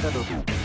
ただどうぞ。